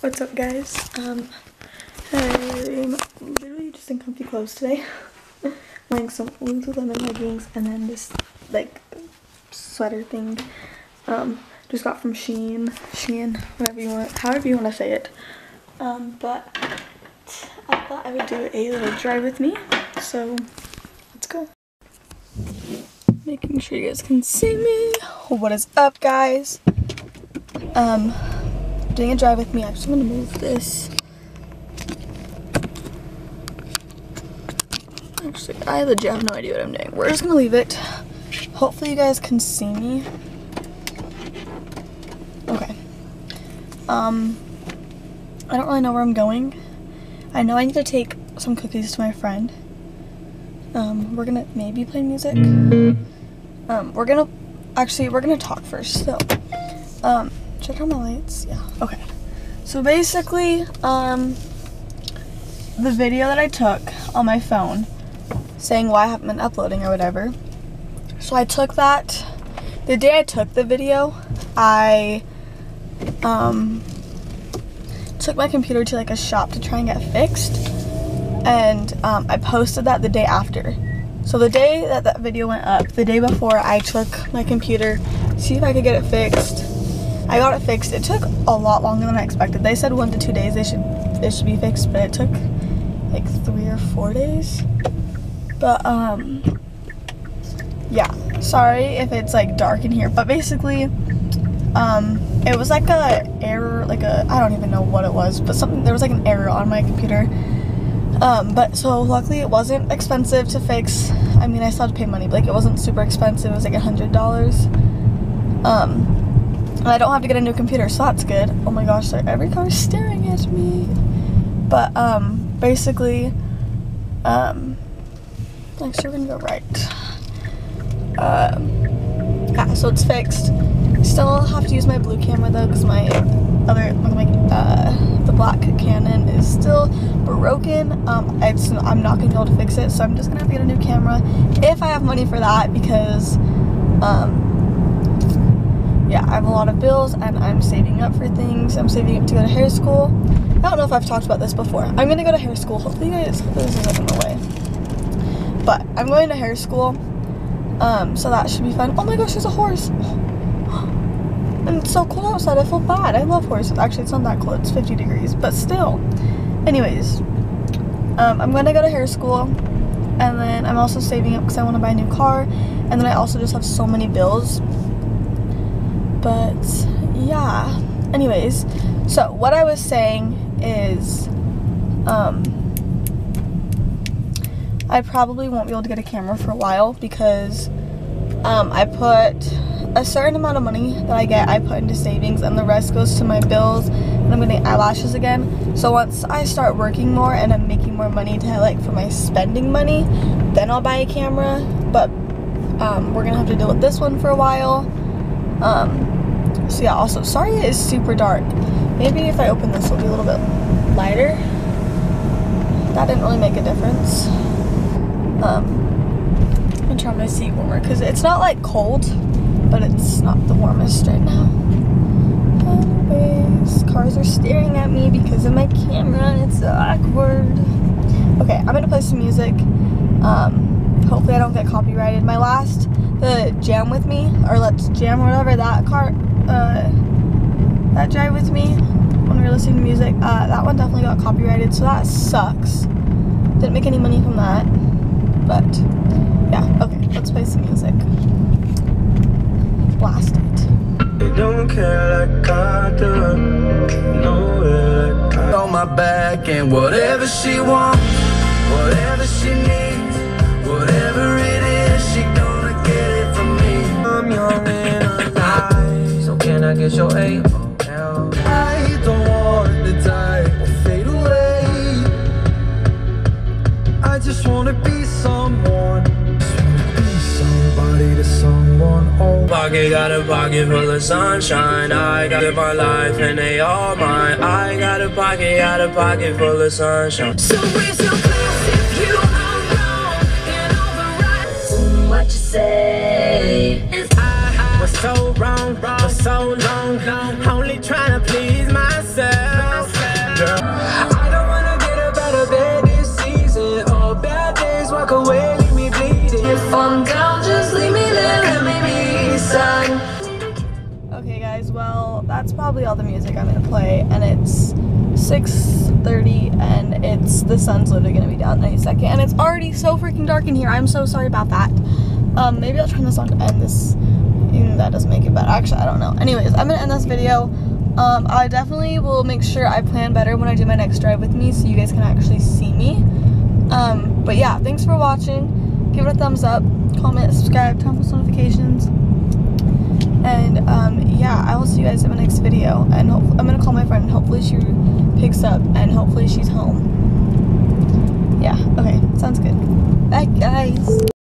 What's up guys? Um, I'm literally just in comfy clothes today. Wearing some Lululemon leggings and then this like sweater thing. Um, just got from Shein, Shein, whatever you want, however you want to say it. Um, but I thought I would do a little drive with me, so let's go. Making sure you guys can see me. What is up guys? Um, doing a drive with me. I'm just going to move this. Actually, I legit have no idea what I'm doing. We're just gonna leave it. Hopefully you guys can see me. Okay. Um, I don't really know where I'm going. I know I need to take some cookies to my friend. Um, we're gonna maybe play music. Um, we're gonna, actually, we're gonna talk first, so. Um, Check out my lights. Yeah. Okay. So basically, um, the video that I took on my phone saying why I haven't been uploading or whatever. So I took that, the day I took the video, I, um, took my computer to like a shop to try and get fixed. And um, I posted that the day after. So the day that that video went up, the day before I took my computer, see if I could get it fixed I got it fixed. It took a lot longer than I expected. They said one to two days they should it should be fixed, but it took like three or four days. But um yeah, sorry if it's like dark in here, but basically um it was like a error like a I don't even know what it was, but something there was like an error on my computer. Um, but so luckily it wasn't expensive to fix. I mean, I still had to pay money, but like it wasn't super expensive. It was like a hundred dollars. Um, and I don't have to get a new computer, so that's good. Oh my gosh, every car is staring at me. But, um, basically, um, next we're gonna go right. Um, yeah, so it's fixed. Still have to use my blue camera though, because my other, my, uh, the black Canon is still broken. Um, it's, I'm not gonna be able to fix it, so I'm just gonna have to get a new camera if I have money for that, because, um, yeah, I have a lot of bills and I'm saving up for things. I'm saving up to go to hair school. I don't know if I've talked about this before. I'm gonna go to hair school. Hopefully guys, this isn't in the way. But I'm going to hair school. Um, so that should be fun. Oh my gosh, there's a horse. And it's so cold outside. I feel bad. I love horses. Actually, it's not that cold. It's 50 degrees, but still. Anyways, um, I'm gonna go to hair school and then I'm also saving up because I want to buy a new car and then I also just have so many bills but yeah. Anyways so what I was saying is um I probably won't be able to get a camera for a while because um, I put a certain amount of money that I get I put into savings and the rest goes to my bills and I'm getting eyelashes again. So once I start working more and I'm making more money to like for my spending money then I'll buy a camera. But um, we're gonna have to deal with this one for a while. Um, so yeah, also, sorry it is super dark. Maybe if I open this, it'll be a little bit lighter. That didn't really make a difference. Um, I'm trying my seat warmer because it's not like cold, but it's not the warmest right now. Anyways, cars are staring at me because of my camera. It's awkward. Okay, I'm gonna play some music. Um, hopefully I don't get copyrighted. My last, the jam with me, or let's jam or whatever, that car, uh, that drive with me when we were listening to music, uh, that one definitely got copyrighted, so that sucks. Didn't make any money from that, but yeah, okay, let's play some music. Blast it. They don't care like I do, no like on my back and whatever she wants, whatever she needs, get your AOL? I don't want the time to fade away. I just wanna be someone. Somebody to someone. Oh, pocket got a pocket full of sunshine. I got my life and they all mine. I got a pocket, got a pocket full of sunshine. So raise your glass if you are wrong and override what you say. So wrong, wrong so long, long. Only trying to please myself. girl. I don't wanna get up out of bed this season. All bad days walk away, leave me bleeding. If I'm down, just leave me there, let me be, son. Okay, guys. Well, that's probably all the music I'm gonna play, and it's 6:30, and it's the sun's literally gonna be down any second, and it's already so freaking dark in here. I'm so sorry about that. Um, maybe I'll turn this on to end this. That doesn't make it better. Actually, I don't know. Anyways, I'm gonna end this video. Um, I definitely will make sure I plan better when I do my next drive with me, so you guys can actually see me. Um, but yeah, thanks for watching. Give it a thumbs up, comment, subscribe, turn on notifications. And um, yeah, I will see you guys in my next video. And I'm gonna call my friend. Hopefully she picks up, and hopefully she's home. Yeah. Okay. Sounds good. Bye, guys.